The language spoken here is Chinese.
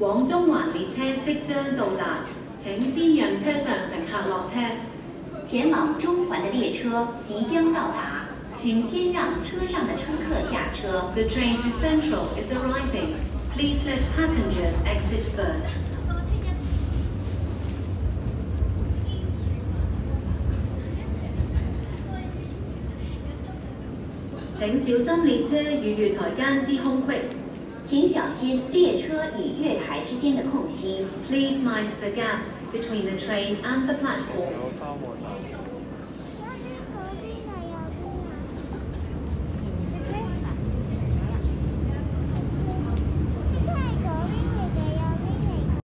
往中環列車即將到達，請先讓車上乘客落車。前往中環的列車即將到達，請先讓車上的乘客下車。The train to Central is arriving. Please let passengers exit first. 請小心列車與月台間之空隙。请小心列车与月台之间的空隙。 Please mind the gap between the train and the platform.